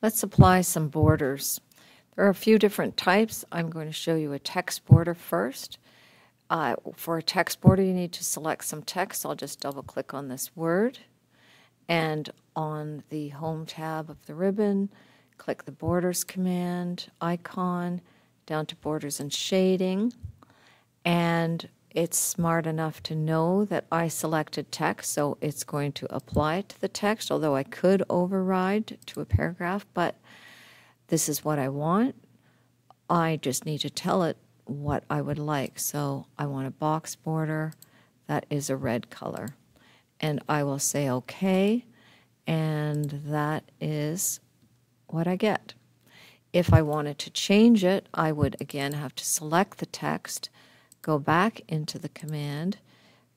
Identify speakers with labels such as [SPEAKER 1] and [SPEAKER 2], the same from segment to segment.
[SPEAKER 1] Let's apply some borders. There are a few different types. I'm going to show you a text border first. Uh, for a text border, you need to select some text. I'll just double click on this word. And on the Home tab of the ribbon, click the Borders command icon down to Borders and Shading. And it's smart enough to know that I selected text, so it's going to apply it to the text, although I could override to a paragraph, but this is what I want. I just need to tell it what I would like. So I want a box border that is a red color. And I will say OK, and that is what I get. If I wanted to change it, I would again have to select the text go back into the command,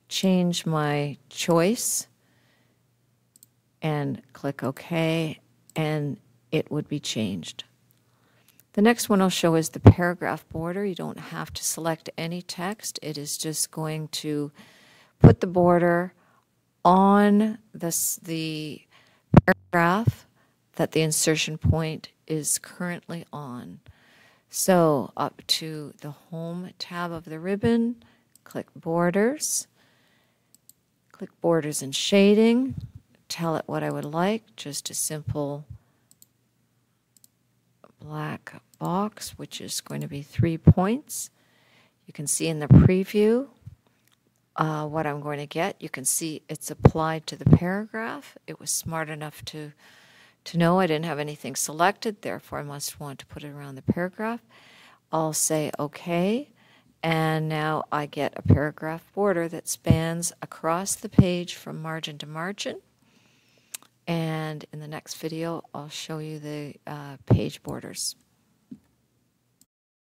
[SPEAKER 1] change my choice, and click OK, and it would be changed. The next one I'll show is the paragraph border. You don't have to select any text. It is just going to put the border on this, the paragraph that the insertion point is currently on. So up to the Home tab of the ribbon, click Borders, click Borders and Shading, tell it what I would like, just a simple black box, which is going to be three points. You can see in the preview uh, what I'm going to get. You can see it's applied to the paragraph. It was smart enough to to know I didn't have anything selected, therefore I must want to put it around the paragraph. I'll say OK, and now I get a paragraph border that spans across the page from margin to margin. And in the next video, I'll show you the uh, page borders.